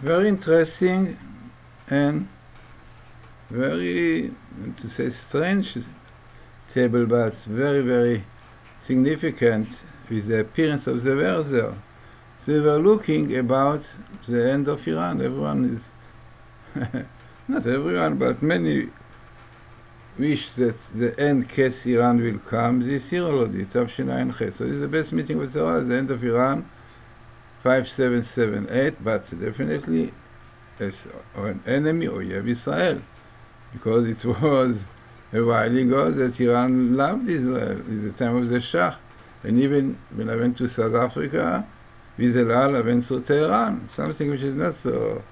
very interesting and very, to say strange table, but very, very significant with the appearance of the. So they were looking about the end of Iran. Everyone is, not everyone, but many wish that the end case Iran will come this year already, Tafshin Ayin So this is the best meeting with Torah, the end of Iran, 5778, but definitely as an enemy of Israel, because it was a while ago that Iran loved Israel, in the time of the Shah. And even when I went to South Africa, with I went through Tehran, something which is not so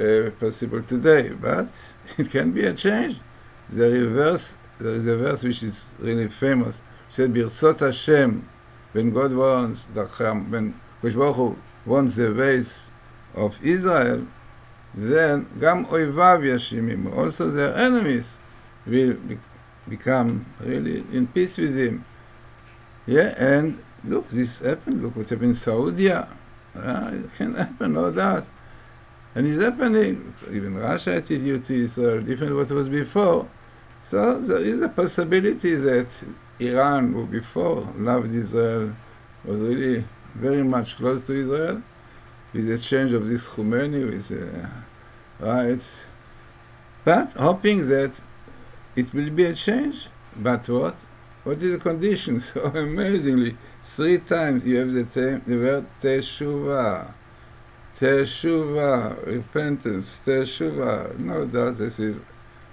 uh, possible today, but it can be a change. The reverse, there is a verse which is really famous, said, Birsot Hashem, when God wants, when Kosh wants the ways of Israel, then Gam Oivav Yashimim, also their enemies, will be, become really in peace with him. Yeah, and look, this happened. Look what happened in Saudi. Uh, it can happen, no doubt. And it's happening. Even Russia attitude to Israel, different what was before. So there is a possibility that Iran, who before loved Israel, was really very much close to Israel, with the change of this Khomeini, with uh, right, but hoping that it will be a change. But what? What is the condition? So amazingly, three times you have the, term, the word teshuva. Teshuva, repentance, teshuva. No doubt this is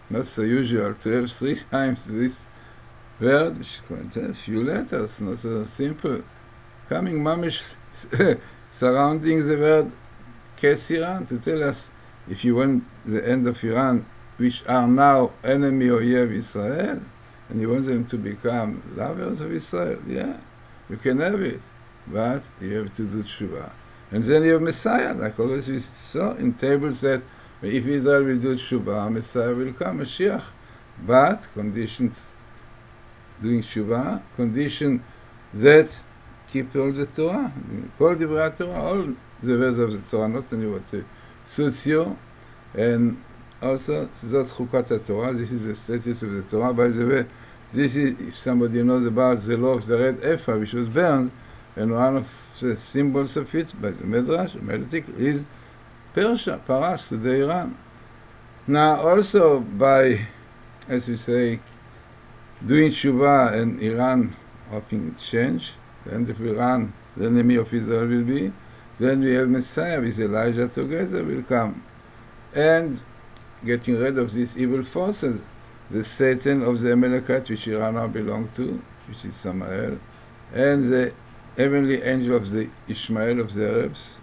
not so usual to have three times this word, which contains a few letters, not so simple. Coming mamish surrounding the word Kesiran to tell us if you want the end of Iran, which are now enemy of Israel, and you want them to become lovers of Israel, yeah, you can have it, but you have to do tshuva. And then you have Messiah, like always we saw in tables that if Israel will do tshuva, Messiah will come, Mashiach. But conditioned doing tshuva, condition that keep all the Torah, all the Torah, all the verses of the Torah, not only what suits you, and also זאת חוקת התורה, this is the status of the Torah. By the way, this is, if somebody knows about the law of the red ephah, which was burned, and one of the symbols of it by the Midrash, Meltic, is Persia, Paras, the Iran. Now, also by, as we say, doing Shuvah and Iran hoping change, the if we run, the enemy of Israel will be, then we have Messiah with Elijah together will come. And getting rid of these evil forces, the Satan of the Amalekite, which Iran now belong to, which is Samael, and the heavenly angel of the Ishmael of the Arabs,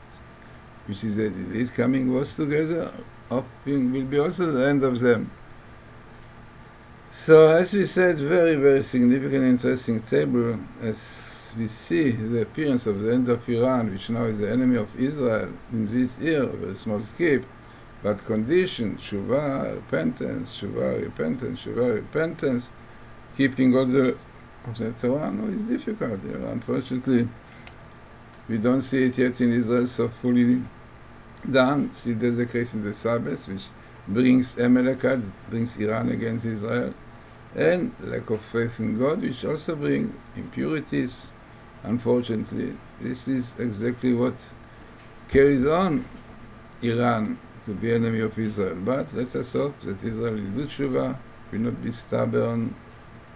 which is the elite coming both together, hoping will be also the end of them. So, as we said, very, very significant, interesting table, as we see the appearance of the end of Iran, which now is the enemy of Israel, in this year, a very small skip, but condition, tshuva, repentance, tshuva, repentance, tshuva, repentance, keeping all the the Torah, no, it's difficult. Unfortunately, we don't see it yet in Israel so fully done. Still, there's a case in the Sabbath, which brings Amalekite, brings Iran against Israel, and lack of faith in God, which also bring impurities. Unfortunately, this is exactly what carries on Iran to be enemy of Israel. But let us hope that Israel will do tshuva, will not be stubborn.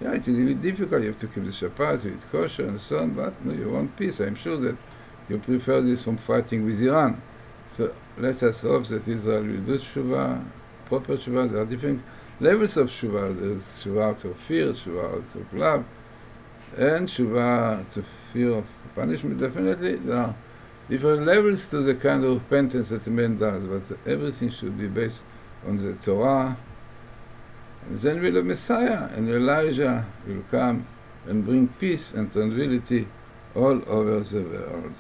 Yeah, it will be difficult. You have to keep the Shabbat, with kosher and so on, but no, you want peace. I'm sure that you prefer this from fighting with Iran. So let us hope that Israel will do tshuva, proper tshuva. There are different levels of tshuva. There is tshuva out of fear, tshuva out of love, and tshuva out of of punishment. Definitely, there are different levels to the kind of repentance that a man does, but everything should be based on the Torah. And then will the Messiah and Elijah will come and bring peace and tranquility all over the world.